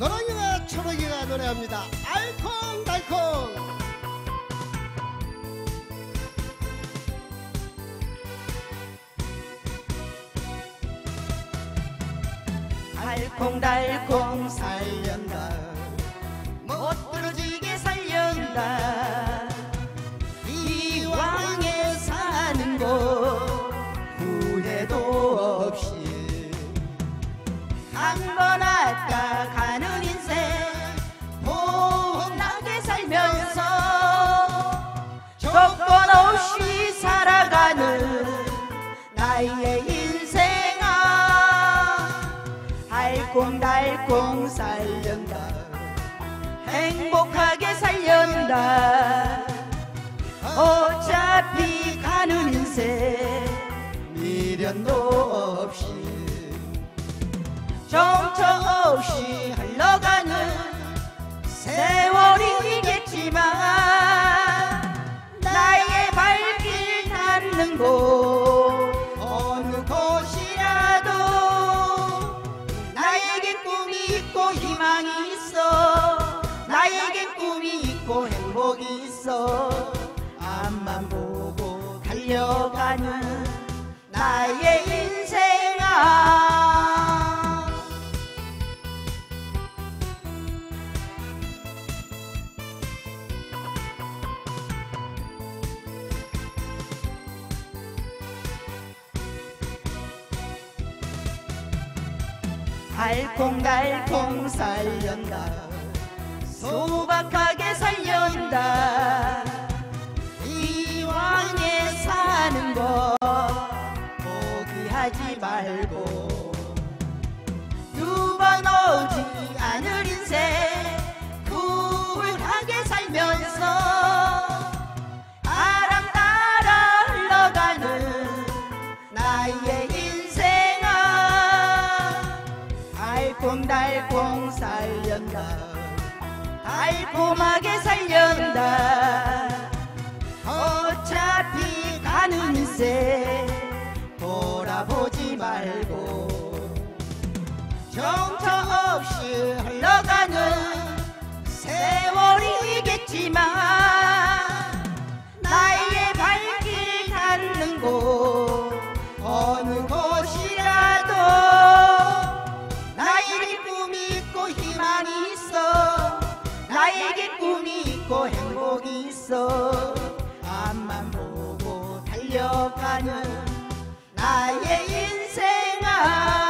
노랑이와 초록이가 노래합니다. 알콩달콩. 달콩달콩 살련다. 못 부러지게 살련다. 이 왕에 사는 곳 후회도 없이 한번 왔다 가는 나의 인생아 알콩달콩 살련다. 행복하게 살련다. 어차피 가는 인생 미련도 없이 정처 없이 흘러가는 세월이겠지만 나의 발길 닿는 곳 행복이 있어. 앞만 보고 달려가는 나의 인생아. 달콩달콩 살련다 소박하게 살련다. 이왕에 사는 거 포기하지 말고 두번 오지 않을 인생 쿨하게 살면서 바람 따라 흘러가는 나의 인생아. 달콩달콩 살련다 달콤하게 살련다. 어차피 가는 인생 돌아보지 말고 정처 없어. 앞만 보고 달려가는 나의 인생아.